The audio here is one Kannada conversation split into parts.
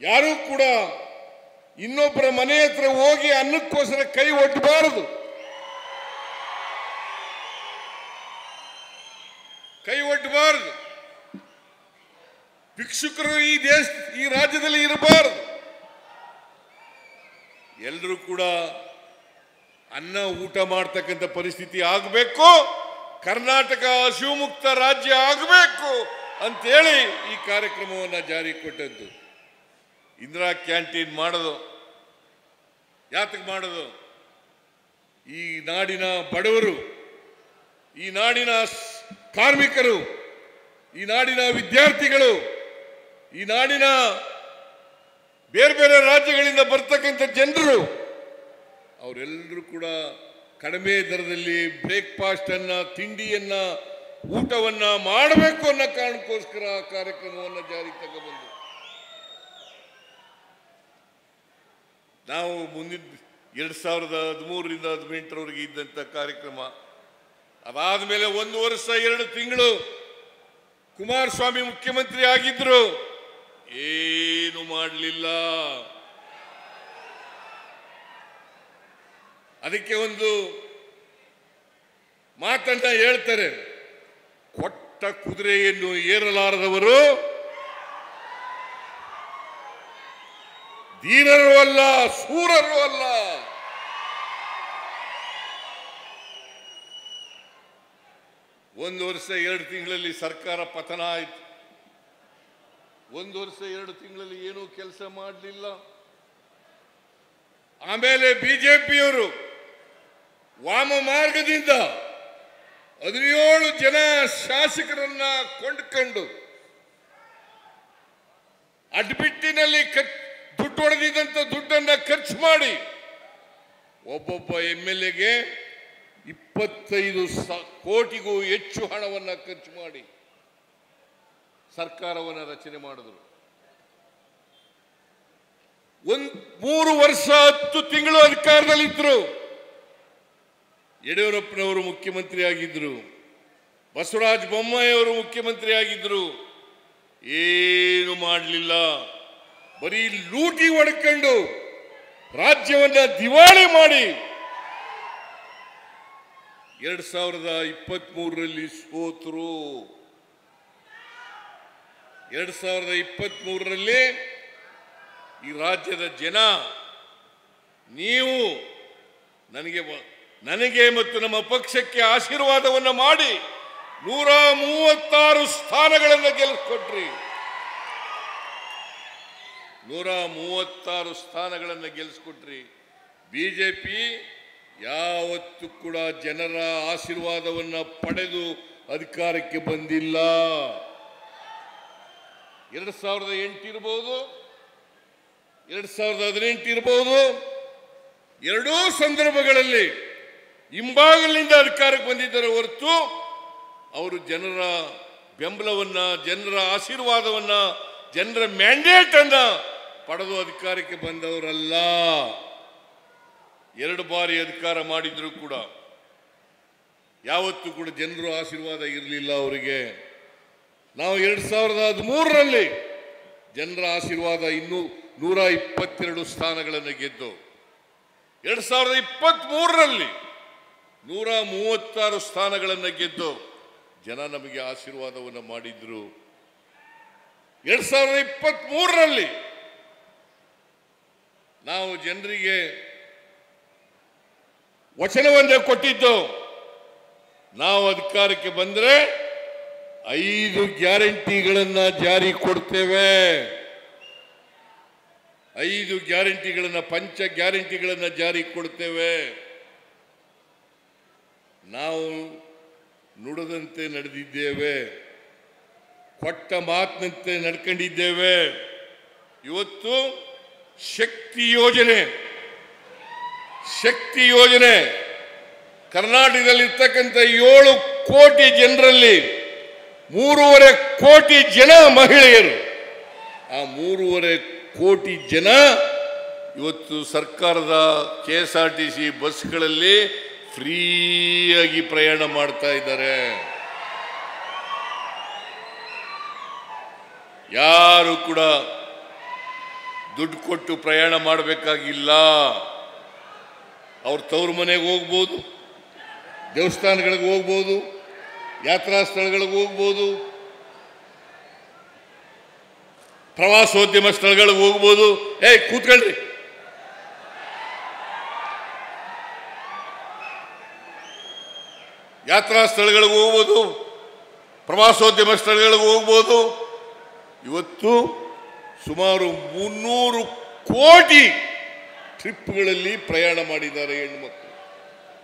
ಯಾರೂ ಕೂಡ ಇನ್ನೊಬ್ಬರ ಮನೆ ಹತ್ರ ಹೋಗಿ ಅನ್ನಕ್ಕೋಸ್ಕರ ಕೈ ಒಡ್ಡಬಾರದು ಕೈ ಒಡ್ಡಬಾರದು ಭಿಕ್ಷುಕರು ಈ ದೇಶ, ಈ ರಾಜ್ಯದಲ್ಲಿ ಇರಬಾರದು. ಎಲ್ಲರೂ ಕೂಡ ಅನ್ನ ಊಟ ಮಾಡ್ತಕ್ಕಂಥ ಪರಿಸ್ಥಿತಿ ಆಗಬೇಕು, ಕರ್ನಾಟಕ ಶಿವಮುಕ್ತ ರಾಜ್ಯ ಆಗಬೇಕು ಅಂತೇಳಿ ಈ ಕಾರ್ಯಕ್ರಮವನ್ನು ಜಾರಿ ಕೊಟ್ಟದ್ದು. ಇಂದಿರಾ ಕ್ಯಾಂಟೀನ್ ಮಾಡೋದು. ಯಾತಕ್ಕೆ ಮಾಡೋದು? ಈ ನಾಡಿನ ಬಡವರು, ಈ ನಾಡಿನ ಕಾರ್ಮಿಕರು, ಈ ನಾಡಿನ ವಿದ್ಯಾರ್ಥಿಗಳು, ಈ ನಾಡಿನ ಬೇರೆ ಬೇರೆ ರಾಜ್ಯಗಳಿಂದ ಬರ್ತಕ್ಕಂಥ ಜನರು, ಅವರೆಲ್ಲರೂ ಕೂಡ ಕಡಿಮೆ ದರದಲ್ಲಿ ಬ್ರೇಕ್ಫಾಸ್ಟನ್ನು ತಿಂಡಿಯನ್ನು, ಊಟವನ್ನ ಮಾಡಬೇಕು ಅನ್ನೋ ಕಾರಣಕ್ಕೋಸ್ಕರ ಆ ಕಾರ್ಯಕ್ರಮವನ್ನು ಜಾರಿಗೆ ತಗೊಬಂದು. ನಾವು ಮುಂದಿನ ಎರಡು ಸಾವಿರದ ಹದಿಮೂರರಿಂದ ಹದಿನೆಂಟರವರೆಗೆ ಇದ್ದಂಥ ಕಾರ್ಯಕ್ರಮ. ಅದಾದ ಮೇಲೆ ಒಂದು ವರ್ಷ, ಎರಡು ತಿಂಗಳು ಕುಮಾರಸ್ವಾಮಿ ಮುಖ್ಯಮಂತ್ರಿ ಆಗಿದ್ರು. ಏನು ಮಾಡಲಿಲ್ಲ. ಅದಕ್ಕೆ ಒಂದು ಮಾತನ್ನ ಹೇಳ್ತಾರೆ. ಕೊಟ್ಟ ಕುದುರೆಯನ್ನು ಏರಲಾರದವರು ಧೀರರು ಅಲ್ಲ, ಸೂರರು ಅಲ್ಲ. ಒಂದು ವರ್ಷ ಎರಡು ತಿಂಗಳಲ್ಲಿ ಸರ್ಕಾರ ಪತನ ಆಯಿತು. ಒಂದು ವರ್ಷ ಎರಡು ತಿಂಗಳಲ್ಲಿ ಏನೂ ಕೆಲಸ ಮಾಡಲಿಲ್ಲ. ಆಮೇಲೆ ಬಿಜೆಪಿಯವರು ವಾಮ ಮಾರ್ಗದಿಂದ ಹದಿನೇಳು ಜನ ಶಾಸಕರನ್ನ ಕೊಂಡ್ಕೊಂಡು ಅಡ್ಬಿಟ್ಟಿನಲ್ಲಿ ಖರ್ಚ್- ದುಡ್ಡು ಹೊಡೆದಿದ್ದಂಥ ದುಡ್ಡನ್ನ ಖರ್ಚು ಮಾಡಿ. ಒಬ್ಬೊಬ್ಬ ಎಂ ಎಲ್ ಎಗೆ ಇಪ್ಪತ್ತೈದು ಕೋಟಿಗೂ ಹೆಚ್ಚು ಹಣವನ್ನು ಖರ್ಚು ಮಾಡಿ ಸರ್ಕಾರವನ್ನು ರಚನೆ ಮಾಡಿದ್ರು. ಒಂದ್ ಮೂರು ವರ್ಷ ಹತ್ತು ತಿಂಗಳು ಅಧಿಕಾರದಲ್ಲಿದ್ದರು ಯಡಿಯೂರಪ್ಪನವರು ಮುಖ್ಯಮಂತ್ರಿ ಆಗಿದ್ರು ಬಸವರಾಜ ಬೊಮ್ಮಾಯಿ ಅವರು ಮುಖ್ಯಮಂತ್ರಿ ಆಗಿದ್ರು ಏನು ಮಾಡಲಿಲ್ಲ. ಬರೀ ಲೂಟಿ ಹೊಡ್ಕೊಂಡು ರಾಜ್ಯವನ್ನ ದಿವಾಳಿ ಮಾಡಿ. ಎರಡ್ ಸಾವಿರದ ಇಪ್ಪತ್ತ್ ಮೂರರಲ್ಲಿ ಸೋತರು. ಎರಡ್ ಸಾವಿರದ ಇಪ್ಪತ್ತ್ ಮೂರರಲ್ಲಿ ಈ ರಾಜ್ಯದ ಜನ, ನೀವು ನನಗೆ ನನಗೆ ಮತ್ತು ನಮ್ಮ ಪಕ್ಷಕ್ಕೆ ಆಶೀರ್ವಾದವನ್ನು ಮಾಡಿ ನೂರ ಮೂವತ್ತಾರು ಸ್ಥಾನಗಳನ್ನು ಗೆಲ್ಲಿಸ್ಕೊಟ್ರಿ ನೂರ ಮೂವತ್ತಾರು ಸ್ಥಾನಗಳನ್ನು ಗೆಲ್ಲಿಸ್ಕೊಟ್ರಿ ಪಿ ಯಾವತ್ತೂ ಕೂಡ ಜನರ ಆಶೀರ್ವಾದವನ್ನು ಪಡೆದು ಅಧಿಕಾರಕ್ಕೆ ಬಂದಿಲ್ಲ. ಎರಡು ಸಾವಿರದ ಎಂಟು ಇರ್ಬೋದು, ಎರಡು ಸಾವಿರದ ಹದಿನೆಂಟು ಇರ್ಬೋದು. ಎರಡೂ ಸಂದರ್ಭಗಳಲ್ಲಿ ಹಿಂಭಾಗಲಿಂದ ಅಧಿಕಾರಕ್ಕೆ ಬಂದಿದ್ದಾರೆ ಹೊರತು ಅವರು ಜನರ ಬೆಂಬಲವನ್ನು, ಜನರ ಆಶೀರ್ವಾದವನ್ನು, ಜನರ ಮ್ಯಾಂಡೇಟ್ ಅನ್ನ ಪಡೆದು ಅಧಿಕಾರಕ್ಕೆ ಬಂದವರಲ್ಲ. ಎರಡು ಬಾರಿ ಅಧಿಕಾರ ಮಾಡಿದ್ರು ಕೂಡ. ಯಾವತ್ತೂ ಕೂಡ ಜನರ ಆಶೀರ್ವಾದ ಇರಲಿಲ್ಲ ಅವರಿಗೆ. ನಾವು ಎರಡು ಸಾವಿರದ ಹದಿಮೂರರಲ್ಲಿ ಜನರ ಆಶೀರ್ವಾದ ಇನ್ನೂ ನೂರ ಇಪ್ಪತ್ತೆರಡು ಸ್ಥಾನಗಳನ್ನು ಗೆದ್ದು, ಎರಡು ಸಾವಿರದ ಇಪ್ಪತ್ತ್ಮೂರರಲ್ಲಿ ನೂರ ಮೂವತ್ತಾರು ಸ್ಥಾನಗಳನ್ನು ಗೆದ್ದು ಜನ ನಮಗೆ ಆಶೀರ್ವಾದವನ್ನು ಮಾಡಿದ್ರು. ಎರಡು ಸಾವಿರದ ಇಪ್ಪತ್ತ್ ಮೂರರಲ್ಲಿ ನಾವು ಜನರಿಗೆ ವಚನವನ್ನೇ ಕೊಟ್ಟಿದ್ದು. ನಾವು ಅಧಿಕಾರಕ್ಕೆ ಬಂದರೆ ಐದು ಗ್ಯಾರಂಟಿಗಳನ್ನ ಜಾರಿ ಕೊಡ್ತೇವೆ. ಐದು ಗ್ಯಾರಂಟಿಗಳನ್ನ, ಪಂಚ ಗ್ಯಾರಂಟಿಗಳನ್ನ ಜಾರಿ ಕೊಡ್ತೇವೆ. ನಾವು ನುಡಿದಂತೆ ನಡೆದಿದ್ದೇವೆ. ಕೊಟ್ಟ ಮಾತಿನಂತೆ ನಡ್ಕೊಂಡಿದ್ದೇವೆ. ಇವತ್ತು ಶಕ್ತಿ ಯೋಜನೆ. ಶಕ್ತಿ ಯೋಜನೆ. ಕರ್ನಾಟಕದಲ್ಲಿರ್ತಕ್ಕಂಥ ಏಳು ಕೋಟಿ ಜನರಲ್ಲಿ ಮೂರುವರೆ ಕೋಟಿ ಜನ ಮಹಿಳೆಯರು. ಆ ಮೂರುವರೆ ಕೋಟಿ ಜನ ಇವತ್ತು ಸರ್ಕಾರದ K S R T C ಬಸ್ಗಳಲ್ಲಿ ಫ್ರೀಯಾಗಿ ಪ್ರಯಾಣ ಮಾಡ್ತಾ ಇದ್ದಾರೆ. ಯಾರು ಕೂಡ ದುಡ್ಡು ಕೊಟ್ಟು ಪ್ರಯಾಣ ಮಾಡಬೇಕಾಗಿಲ್ಲ. ಅವ್ರ ತವ್ರ ಮನೆಗೆ ಹೋಗ್ಬೋದು, ದೇವಸ್ಥಾನಗಳಿಗೆ ಹೋಗ್ಬೋದು, ಯಾತ್ರಾ ಸ್ಥಳಗಳಿಗೆ ಹೋಗ್ಬೋದು, ಪ್ರವಾಸೋದ್ಯಮ ಸ್ಥಳಗಳಿಗೆ ಹೋಗ್ಬೋದು. ಏಯ್, ಕೂತ್ಕೊಳ್ರಿ. ಯಾತ್ರಾ ಸ್ಥಳಗಳಿಗೆ ಹೋಗ್ಬೋದು, ಪ್ರವಾಸೋದ್ಯಮ ಸ್ಥಳಗಳಿಗೆ ಹೋಗ್ಬೋದು. ಇವತ್ತು ಸುಮಾರು ಮುನ್ನೂರು ಕೋಟಿ ಟ್ರಿಪ್ಗಳಲ್ಲಿ ಪ್ರಯಾಣ ಮಾಡಿದ್ದಾರೆ ಹೆಣ್ಮಕ್ಳು.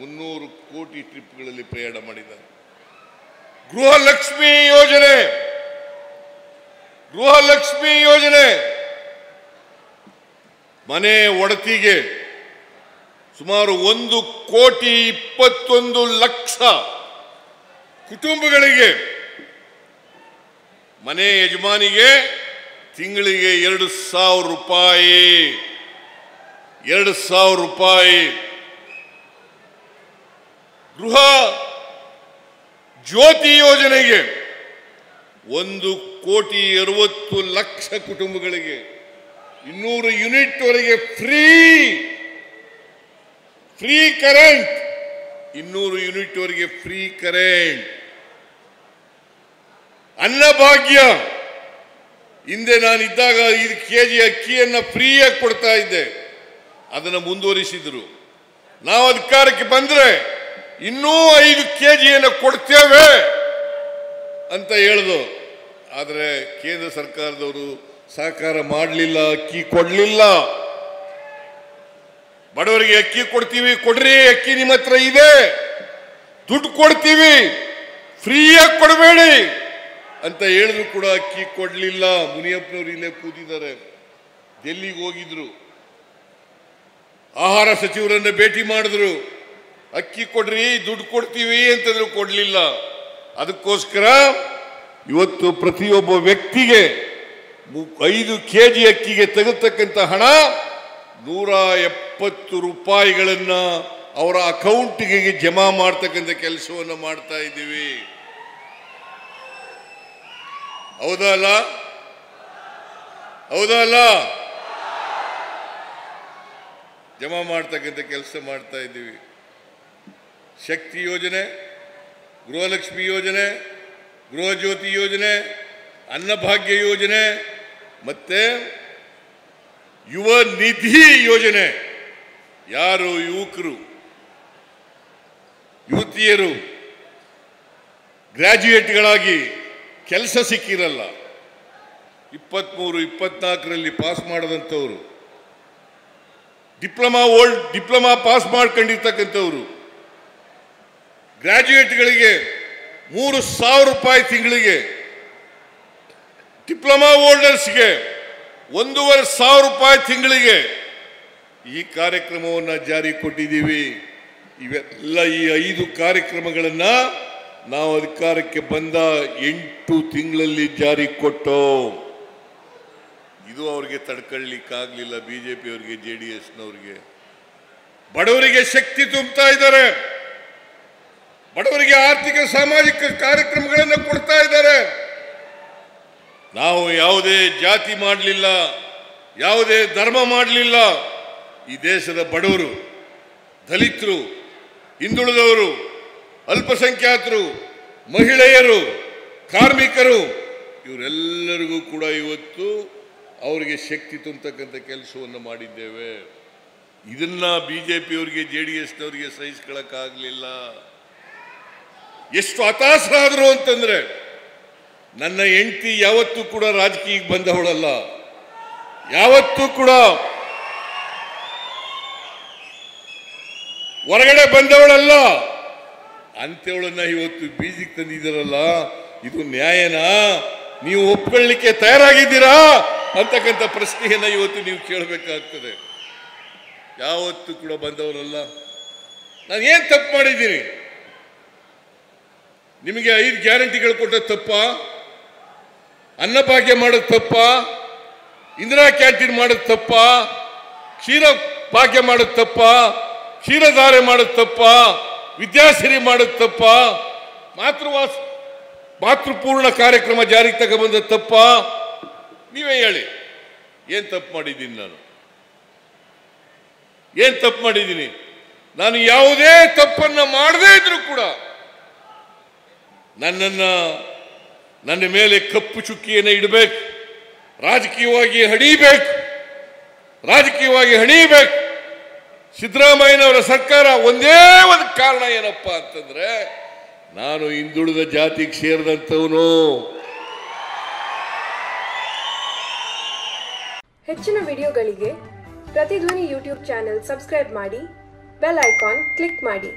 ಮುನ್ನೂರು ಕೋಟಿ ಟ್ರಿಪ್ಗಳಲ್ಲಿ ಪ್ರಯಾಣ ಮಾಡಿದ್ದಾರೆ. ಗೃಹಲಕ್ಷ್ಮಿ ಯೋಜನೆ! ಗೃಹಲಕ್ಷ್ಮಿ ಯೋಜನೆ! ಮನೆ ಒಡತಿಗೆ ಸುಮಾರು ಒಂದು ಕೋಟಿ ಇಪ್ಪತ್ತೊಂದು ಲಕ್ಷ ಕುಟುಂಬಗಳಿಗೆ ಮನೆ ಯಜಮಾನಿಗೆ ತಿಂಗಳಿಗೆ ಎರಡು ಸಾವಿರ ರೂಪಾಯಿ. ಎರಡು ಸಾವಿರ ರೂಪಾಯಿ. ಗೃಹ ಜ್ಯೋತಿ ಯೋಜನೆಗೆ ಒಂದು ಕೋಟಿ ಅರವತ್ತು ಲಕ್ಷ ಕುಟುಂಬಗಳಿಗೆ ಇನ್ನೂರು ಯೂನಿಟ್ ವರೆಗೆ ಫ್ರೀ ಫ್ರೀ ಕರೆಂಟ್. ಇನ್ನೂರು ಯೂನಿಟ್ ವರೆಗೆ ಫ್ರೀ ಕರೆಂಟ್. ಅನ್ನಭಾಗ್ಯ ಹಿಂದೆ ನಾನಿದ್ದಾಗ ಐದು ಕೆ ಜಿ ಅಕ್ಕಿಯನ್ನು ಫ್ರೀಯಾಗಿ ಕೊಡ್ತಾ ಇದ್ದೆ. ಅದನ್ನು ಮುಂದುವರಿಸಿದರು. ನಾವು ಅಧಿಕಾರಕ್ಕೆ ಬಂದರೆ ಇನ್ನೂ ಐದು ಕೆ ಜಿಯನ್ನು ಕೊಡ್ತೇವೆ ಅಂತ ಹೇಳಿದ್ರು ಆದರೆ ಕೇಂದ್ರ ಸರ್ಕಾರದವರು ಸಹಕಾರ ಮಾಡಲಿಲ್ಲ, ಅಕ್ಕಿ ಕೊಡಲಿಲ್ಲ. ಬಡವರಿಗೆ ಅಕ್ಕಿ ಕೊಡ್ತೀವಿ, ಕೊಡ್ರಿ, ಅಕ್ಕಿ ನಿಮ್ಮ ಹತ್ರ ಇದೆ. ದುಡ್ಡು ಕೊಡ್ತೀವಿ, ಫ್ರೀಯಾಗಿ ಕೊಡಬೇಡಿ. ಅಂತ ಹೇಳಿದ್ರು ಕೂಡ ಅಕ್ಕಿ ಕೊಡಲಿಲ್ಲ. ಮುನಿಯಪ್ಪನವರು ಇಲ್ಲೇ ಕೂತಿದ್ದಾರೆ. ಡೆಲ್ಲಿಗೆ ಹೋಗಿದ್ರು. ಆಹಾರ ಸಚಿವರನ್ನ ಭೇಟಿ ಮಾಡಿದ್ರು. ಅಕ್ಕಿ ಕೊಡ್ರಿ, ದುಡ್ಡು ಕೊಡ್ತೀವಿ ಅಂತಂದ್ರು ಕೊಡಲಿಲ್ಲ. ಅದಕ್ಕೋಸ್ಕರ ಇವತ್ತು ಪ್ರತಿಯೊಬ್ಬ ವ್ಯಕ್ತಿಗೆ ಐದು ಕೆ ಜಿ ಅಕ್ಕಿಗೆ ತೆಗೆತಕ್ಕಂಥ ಹಣ ನೂರ ಎಪ್ಪತ್ತು ರೂಪಾಯಿಗಳನ್ನು ಅವರ ಅಕೌಂಟಿಗೆ ಜಮಾ ಮಾಡ್ತಕ್ಕಂಥ ಕೆಲಸವನ್ನು ಮಾಡ್ತಾ ಇದ್ದೀವಿ. ಹೌದಾ ಅಲ್ಲ ಹೌದಾ ಅಲ್ಲ ಜಮಾ ಮಾಡ್ತಕ್ಕಂಥ ಕೆಲಸ ಮಾಡ್ತಾ ಇದ್ದೀವಿ. ಶಕ್ತಿ ಯೋಜನೆ, ಗೃಹಲಕ್ಷ್ಮಿ ಯೋಜನೆ, ಗೃಹಜ್ಯೋತಿ ಯೋಜನೆ, ಅನ್ನಭಾಗ್ಯ ಯೋಜನೆ, ಮತ್ತೆ ಯುವ ನಿಧಿ ಯೋಜನೆ. ಯಾರು ಯುವಕರು? ಯುವತಿಯರು ಗ್ರಾಜ್ಯುಯೇಟ್ಗಳಾಗಿ ಕೆಲಸ ಸಿಕ್ಕಿರಲ್ಲ. ಇಪ್ಪತ್ತ್ಮೂರು ಇಪ್ಪತ್ನಾಲ್ಕರಲ್ಲಿ ಪಾಸ್ ಮಾಡದಂಥವ್ರು. ಡಿಪ್ಲೊಮಾ ಓಲ್ಡ್, ಡಿಪ್ಲೊಮಾ ಪಾಸ್ ಮಾಡ್ಕೊಂಡಿರ್ತಕ್ಕಂಥವ್ರು. ಗ್ರ್ಯಾಜುಯೇಟ್ಗಳಿಗೆ ಮೂರು ಸಾವಿರ ರೂಪಾಯಿ ತಿಂಗಳಿಗೆ. ಡಿಪ್ಲೊಮಾ ಓಲ್ಡರ್ಸ್ಗೆ ಒಂದೂವರೆ ಸಾವಿರ ರೂಪಾಯಿ ತಿಂಗಳಿಗೆ. ಈ ಕಾರ್ಯಕ್ರಮವನ್ನು ಜಾರಿ ಕೊಟ್ಟಿದ್ದೀವಿ. ಇವೆಲ್ಲ ಈ ಐದು ಕಾರ್ಯಕ್ರಮಗಳನ್ನ ನಾವು ಅಧಿಕಾರಕ್ಕೆ ಬಂದ ಎಂಟು ತಿಂಗಳಲ್ಲಿ ಜಾರಿ ಕೊಟ್ಟು ಇದು ಅವ್ರಿಗೆ ತಡ್ಕೊಳ್ಳಿಕ್ಕಾಗ್ಲಿಲ್ಲ ಬಿಜೆಪಿ ಅವರಿಗೆ, ಜೆ ಡಿ ಎಸ್ನವ್ರಿಗೆ. ಬಡವರಿಗೆ ಶಕ್ತಿ ತುಂಬುತ್ತಾ ಇದ್ದಾರೆ. ಬಡವರಿಗೆ ಆರ್ಥಿಕ, ಸಾಮಾಜಿಕ ಕಾರ್ಯಕ್ರಮಗಳನ್ನು ಕೊಡ್ತಾ ಇದ್ದಾರೆ. ನಾವು ಯಾವುದೇ ಜಾತಿ ಮಾಡಲಿಲ್ಲ, ಯಾವುದೇ ಧರ್ಮ ಮಾಡಲಿಲ್ಲ. ಈ ದೇಶದ ಬಡವರು, ದಲಿತರು, ಹಿಂದುಳಿದವರು ಅಲ್ಪಸಂಖ್ಯಾತರು, ಮಹಿಳೆಯರು, ಕಾರ್ಮಿಕರು, ಇವರೆಲ್ಲರಿಗೂ ಕೂಡ ಇವತ್ತು ಅವರಿಗೆ ಶಕ್ತಿ ತುಂಬತಕ್ಕಂಥ ಕೆಲಸವನ್ನು ಮಾಡಿದ್ದೇವೆ. ಇದನ್ನ ಬಿ ಜೆ ಡಿ ಎಸ್ನವರಿಗೆ ಸಹಿಸ್ಕೊಳ್ಳಕ್ಕಾಗಲಿಲ್ಲ. ಎಷ್ಟು ಹತಾಶರಾದರು ಅಂತಂದ್ರೆ ನನ್ನ ಹೆಂಡತಿ ಯಾವತ್ತೂ ಕೂಡ ರಾಜಕೀಯಕ್ಕೆ ಬಂದವಳಲ್ಲ ಯಾವತ್ತೂ ಕೂಡ ಹೊರಗಡೆ ಬಂದವಳಲ್ಲ. ಅಂಥವಳನ್ನ ಇವತ್ತು ಬೀದಿಗೆ ತಂದಿದ್ದೀರಲ್ಲ, ಇದು ನ್ಯಾಯನಾ? ನೀವು ಒಪ್ಕೊಳ್ಳಿಕ್ಕೆ ತಯಾರಾಗಿದ್ದೀರಾ? ಅಂತಕ್ಕಂಥ ಪ್ರಶ್ನೆಯನ್ನ ಇವತ್ತು ನೀವು ಕೇಳಬೇಕಾಗ್ತದೆ. ಯಾವತ್ತು ಕೂಡ ಬಂದವರಲ್ಲ. ನಾನು ಏನು ತಪ್ಪು ಮಾಡಿದ್ದೀನಿ? ನಿಮಗೆ ಐದು ಗ್ಯಾರಂಟಿಗಳು ಕೊಟ್ಟ ತಪ್ಪ? ಅನ್ನಭಾಗ್ಯ ಮಾಡೋದು ತಪ್ಪ? ಇಂದಿರಾ ಕ್ಯಾಂಟೀನ್ ಮಾಡೋದು ತಪ್ಪ? ಕ್ಷೀರ ಭಾಗ್ಯ ಮಾಡೋದು ತಪ್ಪ? ಕ್ಷೀರಧಾರೆ ಮಾಡೋದು ತಪ್ಪ? ವಿದ್ಯಾಸಿರಿ ಮಾಡೋದು ತಪ್ಪ ಮಾತೃವಾಸ, ಮಾತೃಪೂರ್ಣ ಕಾರ್ಯಕ್ರಮ ಜಾರಿಗೆ ತಗೊಬಂದ ತಪ್ಪ ನೀವೇ ಹೇಳಿ, ಏನ್ ತಪ್ಪು ಮಾಡಿದ್ದೀನಿ ನಾನು? ಏನ್ ತಪ್ಪು ಮಾಡಿದ್ದೀನಿ? ನಾನು ಯಾವುದೇ ತಪ್ಪನ್ನ ಮಾಡದೇ ಇದ್ರು ಕೂಡ ನನ್ನನ್ನು, ನನ್ನ ಮೇಲೆ ಕಪ್ಪು ಚುಕ್ಕಿಯನ್ನು ಇಡಬೇಕು, ರಾಜಕೀಯವಾಗಿ ಹಣಿಬೇಕು ರಾಜಕೀಯವಾಗಿ ಹಣಿಬೇಕು. ಸಿದ್ದರಾಮಯ್ಯನವರ ಸರ್ಕಾರ ಒಂದೇ ಒಂದು ಕಾರಣ ಏನಪ್ಪ ಅಂತಂದ್ರೆ ನಾನು ಹಿಂದುಳಿದ ಜಾತಿಗೆ ಸೇರಿದಂಥವನು. ಹೆಚ್ಚಿನ ವಿಡಿಯೋಗಳಿಗೆ ಪ್ರತಿಧ್ವನಿ ಯೂಟ್ಯೂಬ್ ಚಾನೆಲ್ ಸಬ್ಸ್ಕ್ರೈಬ್ ಮಾಡಿ, ಬೆಲ್ ಐಕಾನ್ ಕ್ಲಿಕ್ ಮಾಡಿ.